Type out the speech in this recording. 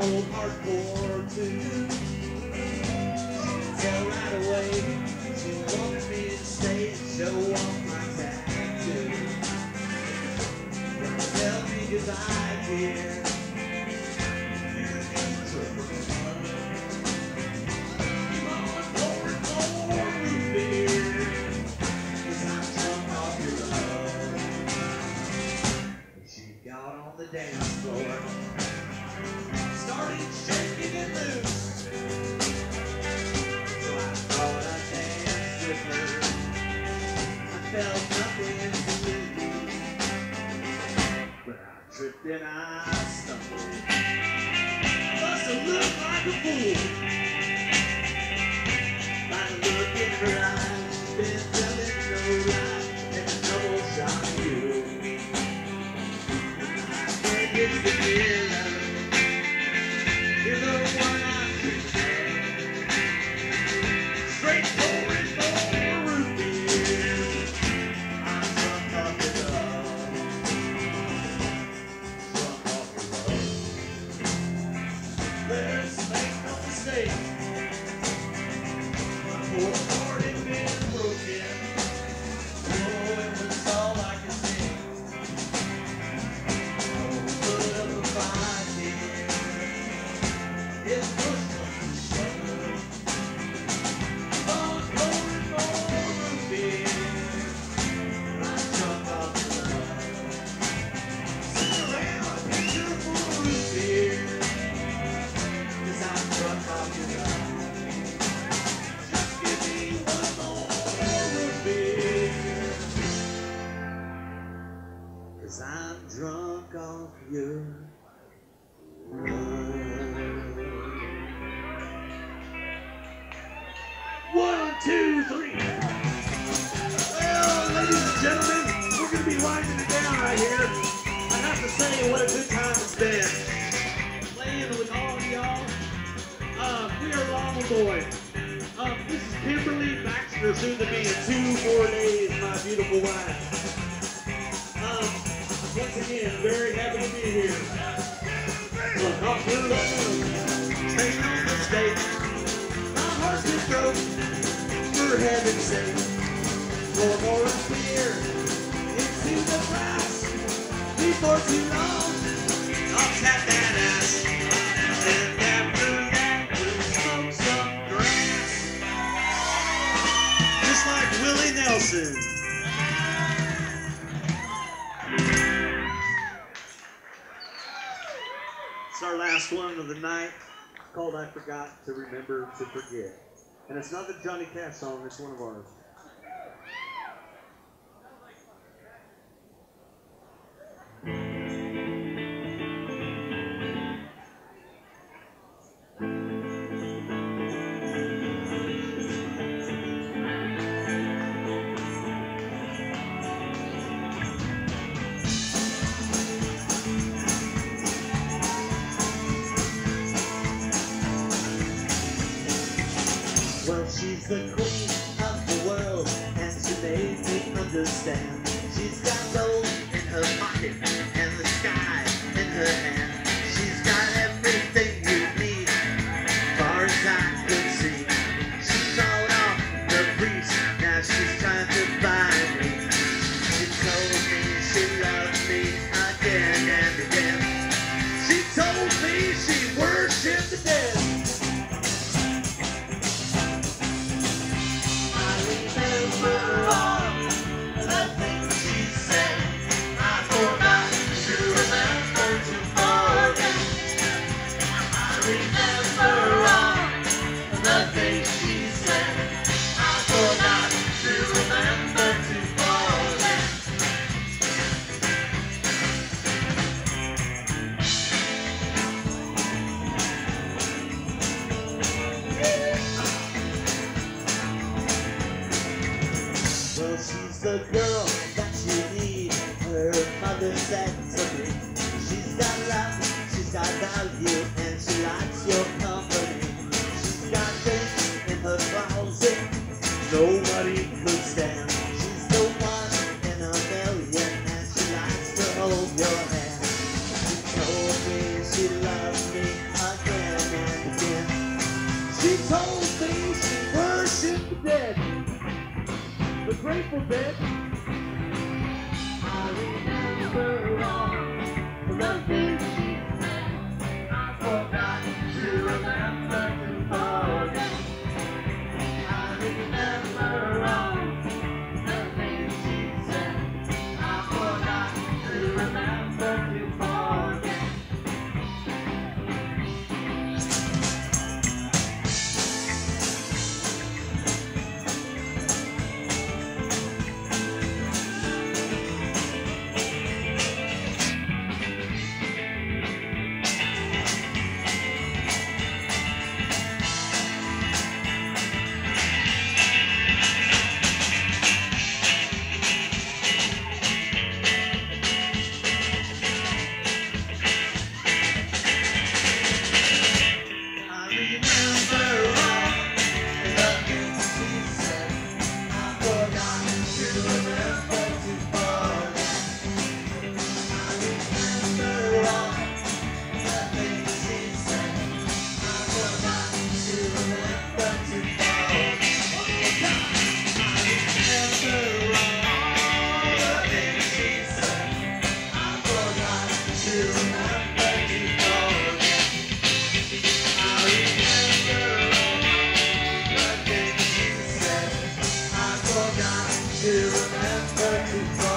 hardcore too. Tell right away she wants me to stay show off my tattoo. Tell me goodbye, dear. Got on the dance floor, I. I to I tripped and I stumbled. Must have looked like a fool. By the look in her eyes, been telling no lie, and a double shot you. I can't get the drunk off your One, two, three. Well, ladies and gentlemen, we're going to be winding it down right here. I have to say, what a good time it's been. Playing with all of y'all. Uh, we are Llama Boy. Um, this is Kimberly Baxter, soon to be in two, four days, my beautiful wife. Again, very happy to be here. Look off your love, make no mistake. My heart's been broke, for heaven's sake. Pour more beer into the glass before too long. I'll tap that ass, and after that we'll smoke grass, just like Willie Nelson. Our last one of the night. Called I Forgot to Remember to Forget. And it's not the Johnny Cash song, it's one of ours. Well, she's the queen of the world, and she made me understand. She's got gold in her pocket the girl that you need. Her mother said to me. She's got love, she's got value, your company. She's got things in her closet nobody could stand. She's the one in a million, and she likes to hold your hand. She told me she loves me again and again. She told me she worshipped the dead, the grateful dead. Thank you.